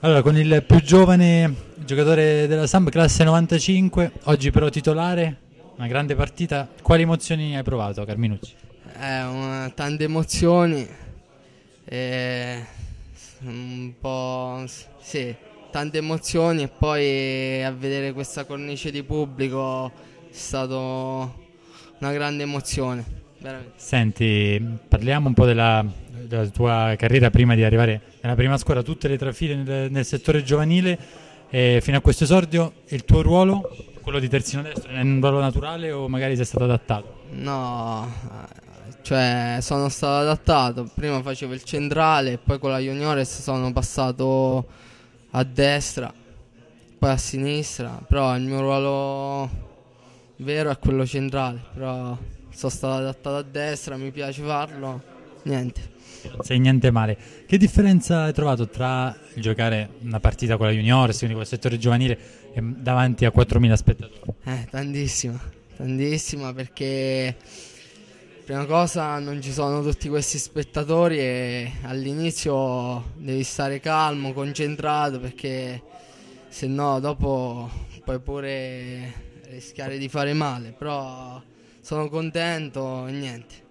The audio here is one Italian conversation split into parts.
Allora, con il più giovane giocatore della Samp, classe 95, oggi però titolare, una grande partita. Quali emozioni hai provato, Carminucci? Eh, una- tante emozioni, eh, un po' sì, tante emozioni e poi a vedere questa cornice di pubblico è stato una grande emozione, veramente. Senti, parliamo un po' della, della tua carriera prima di arrivare nella prima squadra, tutte le trafile nel, nel settore giovanile, e fino a questo esordio, il tuo ruolo, quello di terzino destro, è un ruolo naturale o magari sei stato adattato? No, eh, cioè sono stato adattato, prima facevo il centrale, poi con la juniores sono passato a destra, poi a sinistra, però il mio ruolo vero è quello centrale, però sono stato adattato a destra, mi piace farlo, niente. Non sei niente male. Che differenza hai trovato tra il giocare una partita con la juniores, quindi col settore giovanile, e davanti a 4.000 spettatori? Eh, tantissima, tantissima perché prima cosa non ci sono tutti questi spettatori e all'inizio devi stare calmo, concentrato perché se no dopo puoi pure rischiare di fare male, però sono contento e niente.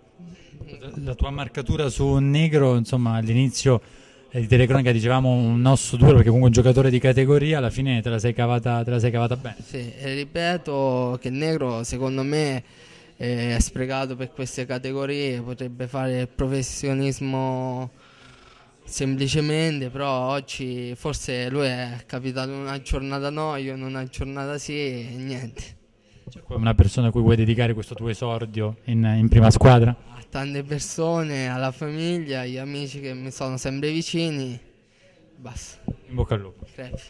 La tua marcatura su negro, insomma, all'inizio eh, di telecronaca dicevamo un osso duro perché comunque un giocatore di categoria, alla fine te la sei cavata, la sei cavata bene. Sì, ripeto che negro secondo me è sprecato per queste categorie, potrebbe fare il professionismo semplicemente, però oggi forse lui è capitato una giornata no, io in una giornata sì e niente. C'è una persona a cui vuoi dedicare questo tuo esordio in, in prima squadra? A tante persone, alla famiglia, agli amici che mi sono sempre vicini, basta, In bocca al lupo. crepi.